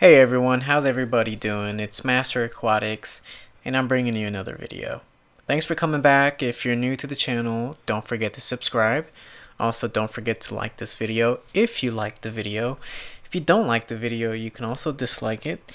Hey everyone, how's everybody doing? It's Master Aquatics, and I'm bringing you another video. Thanks for coming back. If you're new to the channel, don't forget to subscribe. Also, don't forget to like this video if you like the video. If you don't like the video, you can also dislike it.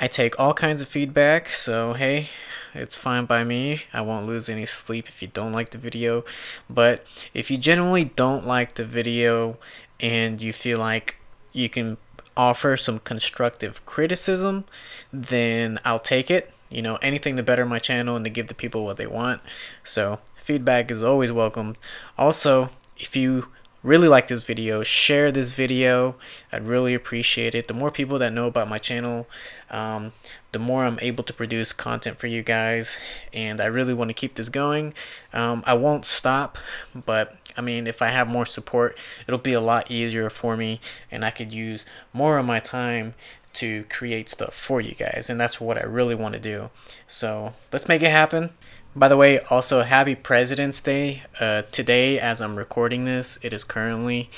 I take all kinds of feedback, so hey, it's fine by me. I won't lose any sleep if you don't like the video. But if you generally don't like the video and you feel like you can offer some constructive criticism, then I'll take it. You know, anything to better my channel and to give the people what they want. So, feedback is always welcome. Also, if you really like this video share this video i'd really appreciate it the more people that know about my channel um, the more i'm able to produce content for you guys and i really want to keep this going um, i won't stop but i mean if i have more support it'll be a lot easier for me and i could use more of my time to create stuff for you guys and that's what i really want to do so let's make it happen by the way, also happy President's Day. Uh, today, as I'm recording this, it is currently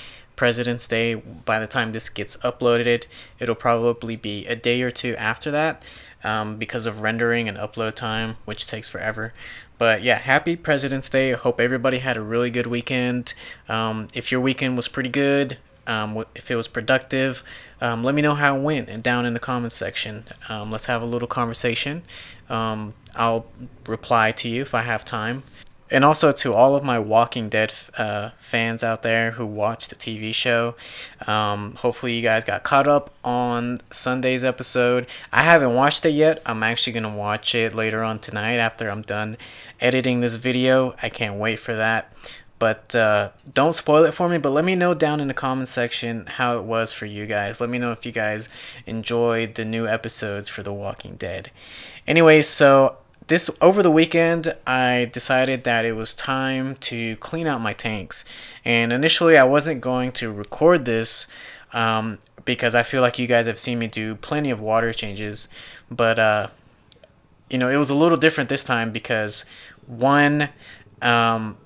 President's Day. By the time this gets uploaded, it'll probably be a day or two after that um, because of rendering and upload time, which takes forever. But yeah, happy President's Day. I hope everybody had a really good weekend. Um, if your weekend was pretty good, um, if it was productive, um, let me know how it went and down in the comments section. Um, let's have a little conversation. Um, I'll reply to you if I have time. And also to all of my Walking Dead uh, fans out there who watch the TV show, um, hopefully you guys got caught up on Sunday's episode. I haven't watched it yet. I'm actually going to watch it later on tonight after I'm done editing this video. I can't wait for that. But uh, don't spoil it for me. But let me know down in the comment section how it was for you guys. Let me know if you guys enjoyed the new episodes for The Walking Dead. Anyway, so this over the weekend I decided that it was time to clean out my tanks. And initially I wasn't going to record this um, because I feel like you guys have seen me do plenty of water changes. But uh, you know, it was a little different this time because one. Um,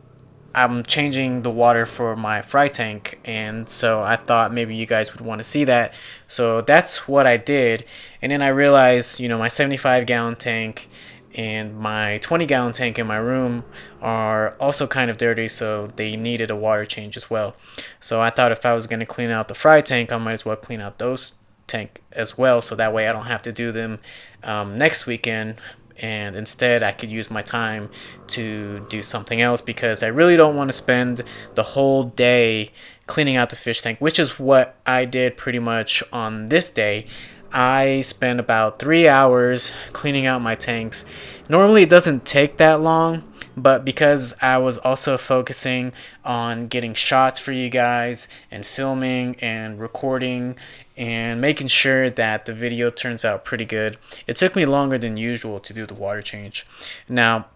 I'm changing the water for my fry tank and so I thought maybe you guys would want to see that so that's what I did and then I realized you know my 75 gallon tank and my 20 gallon tank in my room are also kind of dirty so they needed a water change as well so I thought if I was going to clean out the fry tank I might as well clean out those tank as well so that way I don't have to do them um, next weekend and instead I could use my time to do something else because I really don't want to spend the whole day cleaning out the fish tank, which is what I did pretty much on this day. I spent about three hours cleaning out my tanks. Normally it doesn't take that long, but because I was also focusing on getting shots for you guys and filming and recording and making sure that the video turns out pretty good, it took me longer than usual to do the water change. Now,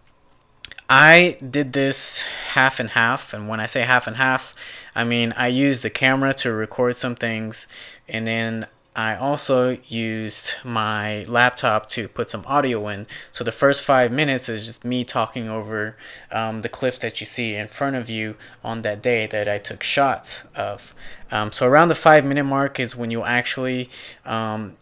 I did this half and half, and when I say half and half, I mean I used the camera to record some things, and then I also used my laptop to put some audio in. So the first five minutes is just me talking over um, the clips that you see in front of you on that day that I took shots of. Um, so around the five minute mark is when you actually um,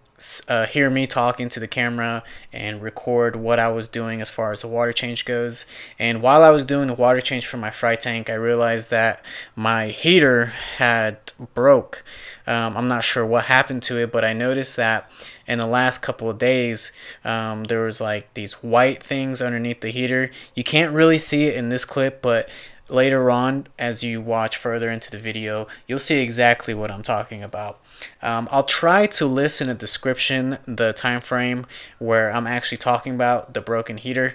uh, hear me talking to the camera and record what I was doing as far as the water change goes. And while I was doing the water change for my fry tank, I realized that my heater had broke. Um, I'm not sure what happened to it, but I noticed that in the last couple of days, um, there was like these white things underneath the heater. You can't really see it in this clip, but later on, as you watch further into the video, you'll see exactly what I'm talking about. Um, I'll try to list in the description the time frame where I'm actually talking about the broken heater.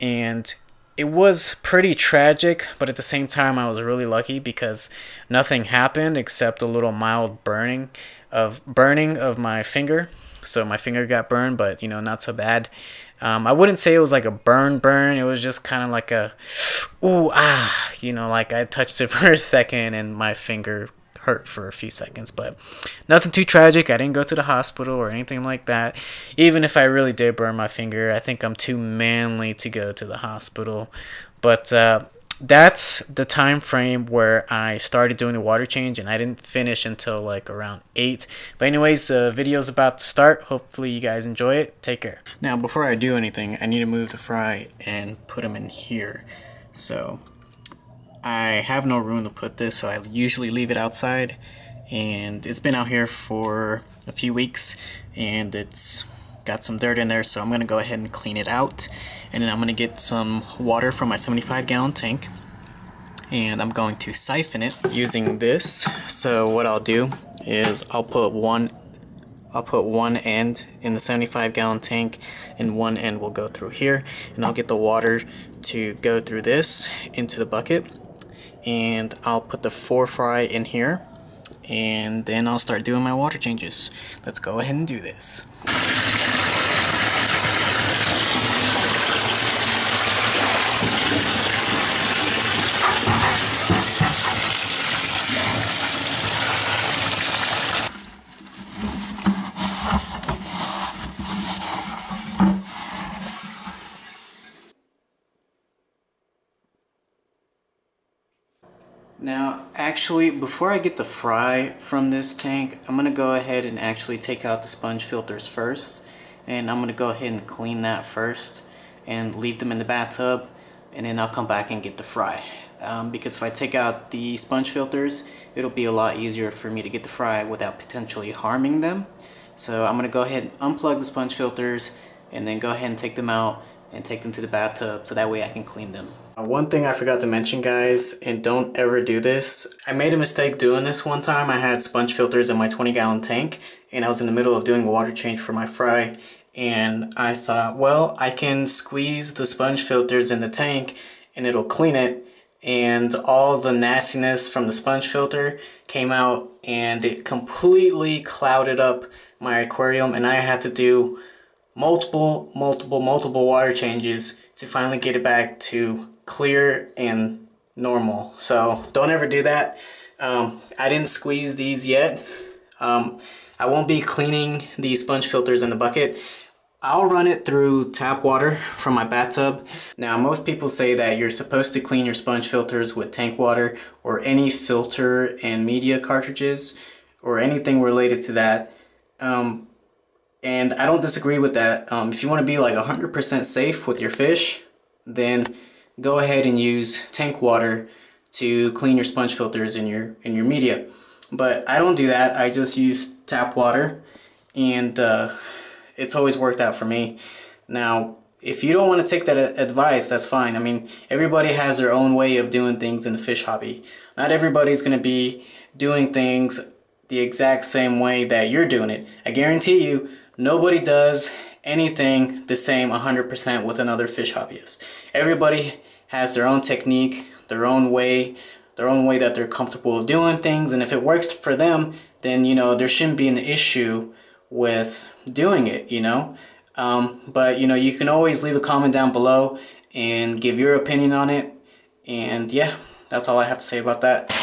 And it was pretty tragic, but at the same time, I was really lucky because nothing happened except a little mild burning of burning of my finger. So my finger got burned, but you know, not so bad. Um, I wouldn't say it was like a burn burn. It was just kind of like a ooh ah, you know, like I touched it for a second and my finger hurt for a few seconds, but nothing too tragic. I didn't go to the hospital or anything like that. Even if I really did burn my finger, I think I'm too manly to go to the hospital. But uh, that's the time frame where I started doing the water change and I didn't finish until like around 8. But anyways, the video's about to start. Hopefully you guys enjoy it. Take care. Now before I do anything, I need to move the fry and put them in here. So I have no room to put this, so I usually leave it outside. And it's been out here for a few weeks and it's got some dirt in there so I'm gonna go ahead and clean it out and then I'm gonna get some water from my 75 gallon tank and I'm going to siphon it using this so what I'll do is I'll put one I'll put one end in the 75 gallon tank and one end will go through here and I'll get the water to go through this into the bucket and I'll put the four fry in here and then I'll start doing my water changes. Let's go ahead and do this. Now, actually, before I get the fry from this tank, I'm going to go ahead and actually take out the sponge filters first. And I'm going to go ahead and clean that first and leave them in the bathtub. And then I'll come back and get the fry. Um, because if I take out the sponge filters, it'll be a lot easier for me to get the fry without potentially harming them. So I'm going to go ahead and unplug the sponge filters and then go ahead and take them out and take them to the bathtub so that way I can clean them. Uh, one thing I forgot to mention guys, and don't ever do this, I made a mistake doing this one time. I had sponge filters in my 20 gallon tank and I was in the middle of doing a water change for my fry. And I thought, well, I can squeeze the sponge filters in the tank and it'll clean it. And all the nastiness from the sponge filter came out and it completely clouded up my aquarium. And I had to do multiple, multiple, multiple water changes to finally get it back to clear and normal. So don't ever do that. Um, I didn't squeeze these yet. Um, I won't be cleaning the sponge filters in the bucket. I'll run it through tap water from my bathtub. Now most people say that you're supposed to clean your sponge filters with tank water or any filter and media cartridges or anything related to that. Um, and I don't disagree with that. Um, if you want to be like 100% safe with your fish, then go ahead and use tank water to clean your sponge filters in your in your media. But I don't do that. I just use tap water, and uh, it's always worked out for me. Now, if you don't want to take that advice, that's fine. I mean, everybody has their own way of doing things in the fish hobby. Not everybody's going to be doing things the exact same way that you're doing it. I guarantee you, Nobody does anything the same 100% with another fish hobbyist. Everybody has their own technique, their own way, their own way that they're comfortable doing things, and if it works for them, then you know there shouldn't be an issue with doing it, you know. Um, but you know you can always leave a comment down below and give your opinion on it. And yeah, that's all I have to say about that.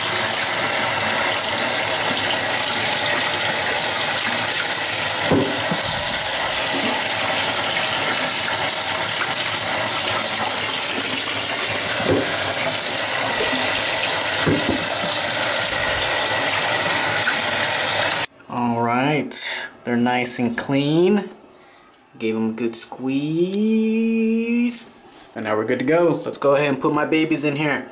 Right, they're nice and clean. Gave them a good squeeze. And now we're good to go. Let's go ahead and put my babies in here.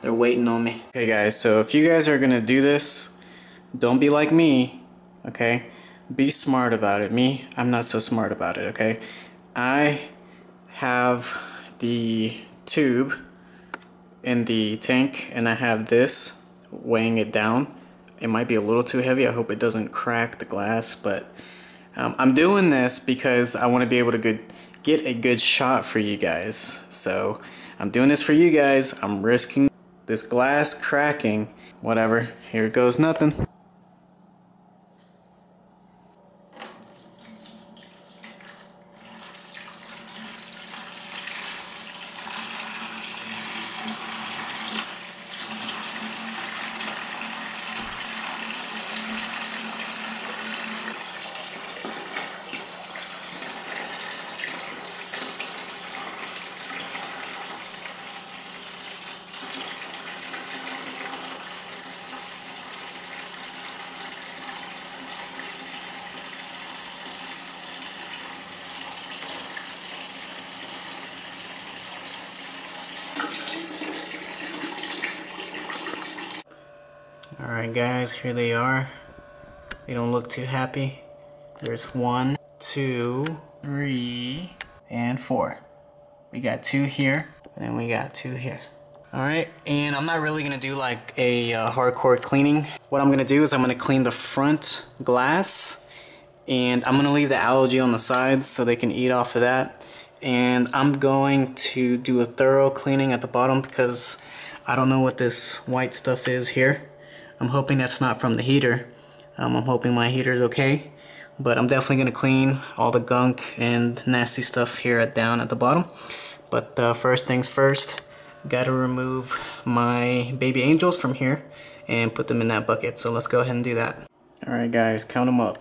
They're waiting on me. Okay guys, so if you guys are gonna do this, don't be like me, okay? Be smart about it. Me, I'm not so smart about it, okay? I have the tube in the tank and I have this weighing it down it might be a little too heavy. I hope it doesn't crack the glass, but um, I'm doing this because I want to be able to good, get a good shot for you guys. So I'm doing this for you guys. I'm risking this glass cracking. Whatever. Here goes nothing. Guys, here they are. They don't look too happy. There's one, two, three, and four. We got two here, and then we got two here. Alright, and I'm not really going to do like a uh, hardcore cleaning. What I'm going to do is I'm going to clean the front glass, and I'm going to leave the algae on the sides so they can eat off of that. And I'm going to do a thorough cleaning at the bottom because I don't know what this white stuff is here. I'm hoping that's not from the heater. Um, I'm hoping my heater is okay. But I'm definitely going to clean all the gunk and nasty stuff here at down at the bottom. But uh, first things first, gotta remove my baby angels from here and put them in that bucket. So let's go ahead and do that. Alright guys, count them up.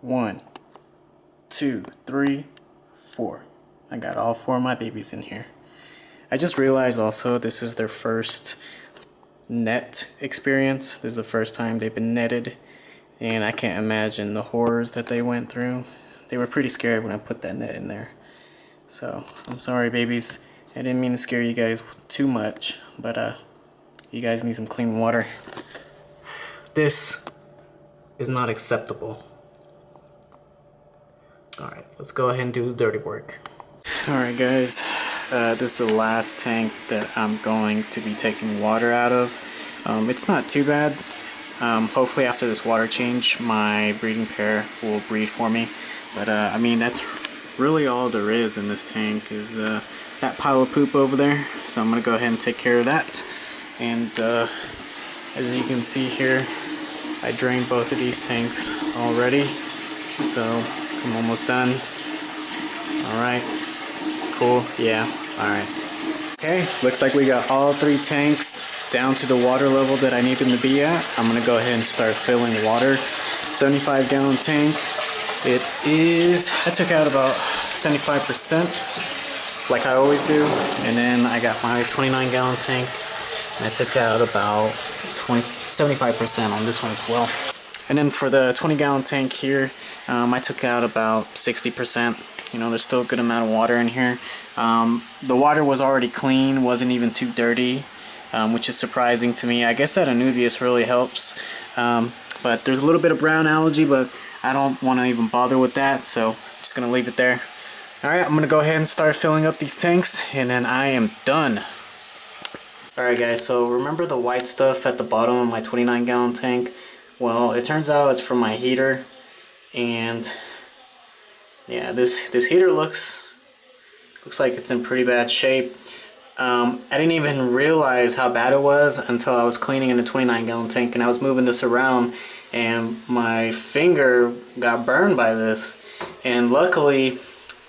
One, two, three, four. I got all four of my babies in here. I just realized also this is their first net experience. This is the first time they've been netted and I can't imagine the horrors that they went through. They were pretty scared when I put that net in there. So, I'm sorry babies. I didn't mean to scare you guys too much, but uh, you guys need some clean water. This is not acceptable. Alright, let's go ahead and do the dirty work. Alright guys, uh, this is the last tank that I'm going to be taking water out of. Um, it's not too bad. Um, hopefully after this water change, my breeding pair will breed for me. But uh, I mean, that's really all there is in this tank is uh, that pile of poop over there. So I'm going to go ahead and take care of that. And uh, as you can see here, I drained both of these tanks already. So I'm almost done. Alright. Cool. Yeah. Alright. Okay. Looks like we got all three tanks down to the water level that I need them to be at. I'm to go ahead and start filling water. 75 gallon tank. It is, I took out about 75% like I always do. And then I got my 29 gallon tank and I took out about 20, 75% on this one as well. And then for the 20 gallon tank here, um, I took out about 60%. You know, there's still a good amount of water in here. Um, the water was already clean, wasn't even too dirty, um, which is surprising to me. I guess that Anubias really helps. Um, but there's a little bit of brown algae, but I don't want to even bother with that, so I'm just going to leave it there. Alright, I'm going to go ahead and start filling up these tanks, and then I am done. Alright guys, so remember the white stuff at the bottom of my 29 gallon tank? Well, it turns out it's from my heater, and yeah, this, this heater looks, looks like it's in pretty bad shape. Um, I didn't even realize how bad it was until I was cleaning in a 29 gallon tank and I was moving this around and my finger got burned by this. And luckily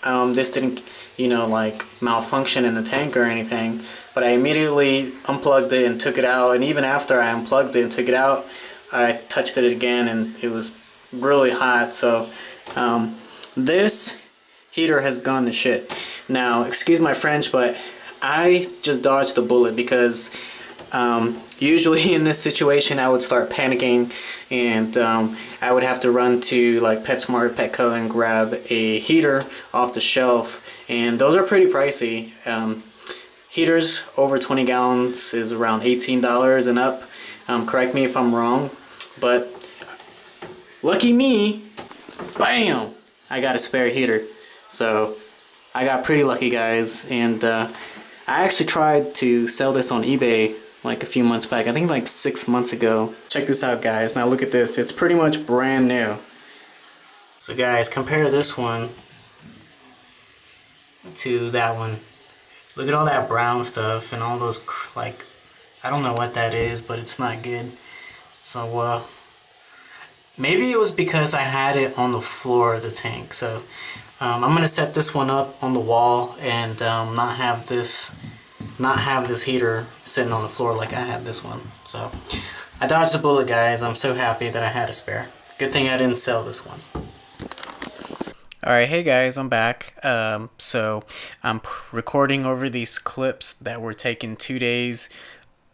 um, this didn't you know like malfunction in the tank or anything but I immediately unplugged it and took it out. And even after I unplugged it and took it out I touched it again and it was really hot. So um, this heater has gone to shit now excuse my French but I just dodged the bullet because um, usually in this situation I would start panicking and um, I would have to run to like PetSmart Petco and grab a heater off the shelf and those are pretty pricey. Um, heaters over 20 gallons is around $18 and up. Um, correct me if I'm wrong but lucky me, bam, I got a spare heater. So I got pretty lucky guys and uh, I actually tried to sell this on eBay like a few months back. I think like six months ago. Check this out guys. Now look at this. It's pretty much brand new. So guys, compare this one to that one. Look at all that brown stuff and all those like, I don't know what that is, but it's not good. So uh, maybe it was because I had it on the floor of the tank. So um, I'm gonna set this one up on the wall and um, not have this not have this heater sitting on the floor like I had this one. So I dodged a bullet guys. I'm so happy that I had a spare. Good thing I didn't sell this one. Alright, hey guys, I'm back. Um, so I'm recording over these clips that were taken two days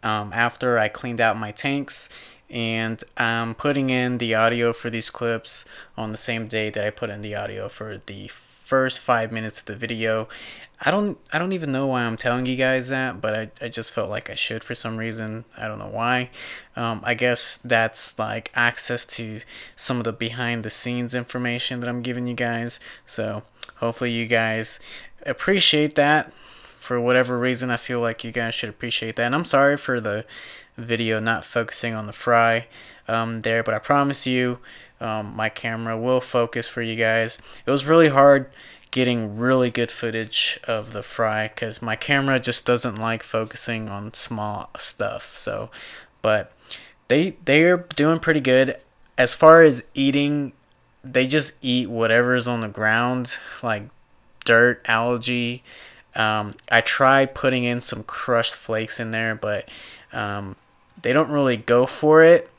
um, after I cleaned out my tanks and I'm putting in the audio for these clips on the same day that I put in the audio for the first five minutes of the video. I don't I don't even know why I'm telling you guys that, but I, I just felt like I should for some reason. I don't know why. Um, I guess that's like access to some of the behind the scenes information that I'm giving you guys. So hopefully you guys appreciate that. For whatever reason, I feel like you guys should appreciate that. And I'm sorry for the video not focusing on the fry um, there, but I promise you um, my camera will focus for you guys. It was really hard getting really good footage of the fry because my camera just doesn't like focusing on small stuff so but they they're doing pretty good as far as eating they just eat whatever's on the ground like dirt algae um, i tried putting in some crushed flakes in there but um, they don't really go for it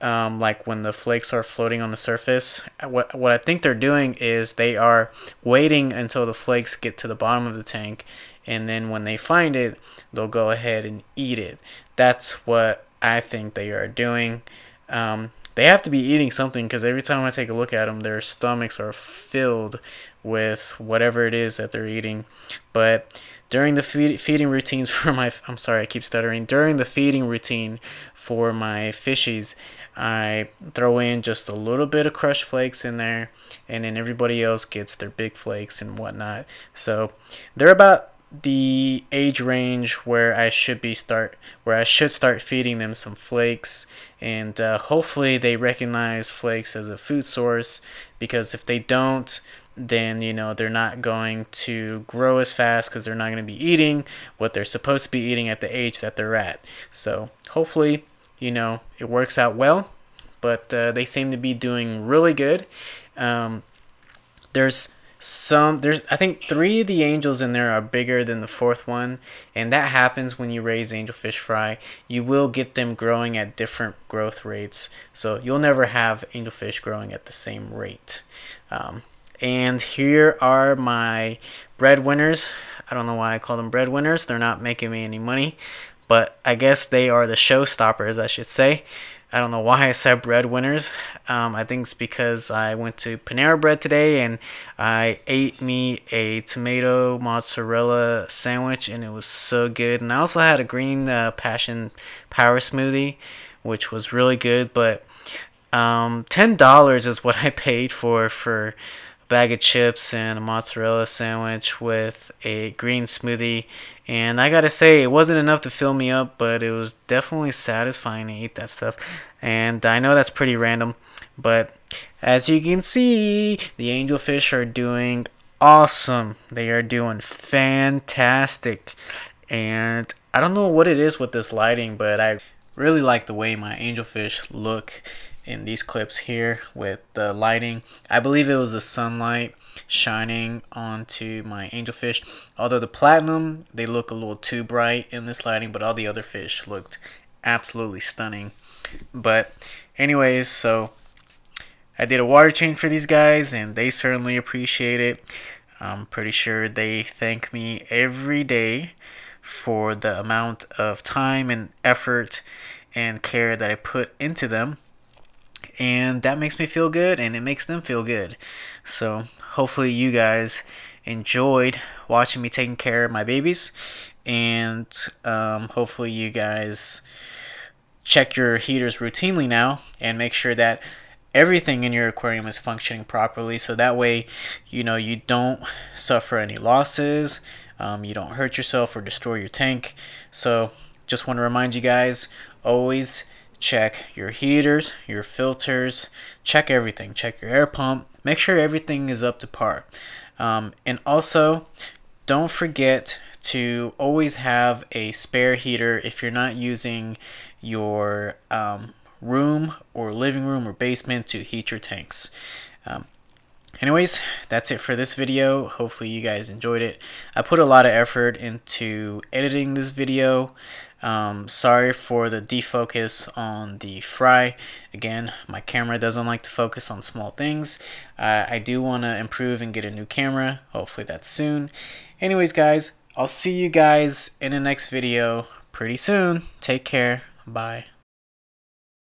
um, like when the flakes are floating on the surface. What, what I think they're doing is they are waiting until the flakes get to the bottom of the tank, and then when they find it, they'll go ahead and eat it. That's what I think they are doing. Um, they have to be eating something because every time I take a look at them, their stomachs are filled with whatever it is that they're eating. But during the feed, feeding routines for my, I'm sorry, I keep stuttering. During the feeding routine for my fishies, I throw in just a little bit of crushed flakes in there, and then everybody else gets their big flakes and whatnot. So they're about the age range where I should be start where I should start feeding them some flakes and uh, hopefully they recognize flakes as a food source because if they don't then you know they're not going to grow as fast because they're not going to be eating what they're supposed to be eating at the age that they're at so hopefully you know it works out well but uh, they seem to be doing really good um, there's some there's I think three of the angels in there are bigger than the fourth one, and that happens when you raise angelfish fry. You will get them growing at different growth rates, so you'll never have angelfish growing at the same rate. Um, and here are my breadwinners. I don't know why I call them breadwinners. They're not making me any money, but I guess they are the showstoppers, I should say. I don't know why I said breadwinners. Um, I think it's because I went to Panera Bread today and I ate me a tomato mozzarella sandwich and it was so good. And I also had a green uh, passion power smoothie, which was really good. But um, ten dollars is what I paid for for bag of chips and a mozzarella sandwich with a green smoothie. And I gotta say, it wasn't enough to fill me up, but it was definitely satisfying to eat that stuff. And I know that's pretty random, but as you can see, the angelfish are doing awesome. They are doing fantastic. And I don't know what it is with this lighting, but I really like the way my angelfish look in these clips here with the lighting. I believe it was the sunlight shining onto my angelfish. Although the platinum, they look a little too bright in this lighting, but all the other fish looked absolutely stunning. But anyways, so I did a water change for these guys and they certainly appreciate it. I'm pretty sure they thank me every day for the amount of time and effort and care that I put into them and that makes me feel good and it makes them feel good. So hopefully you guys enjoyed watching me taking care of my babies and um, hopefully you guys check your heaters routinely now and make sure that everything in your aquarium is functioning properly so that way you know you don't suffer any losses um, you don't hurt yourself or destroy your tank. So just want to remind you guys always check your heaters, your filters, check everything. Check your air pump. Make sure everything is up to par. Um, and also, don't forget to always have a spare heater if you're not using your um, room or living room or basement to heat your tanks. Um, anyways, that's it for this video. Hopefully you guys enjoyed it. I put a lot of effort into editing this video. Um, sorry for the defocus on the fry. Again, my camera doesn't like to focus on small things. Uh, I do want to improve and get a new camera. Hopefully that's soon. Anyways, guys, I'll see you guys in the next video pretty soon. Take care. Bye.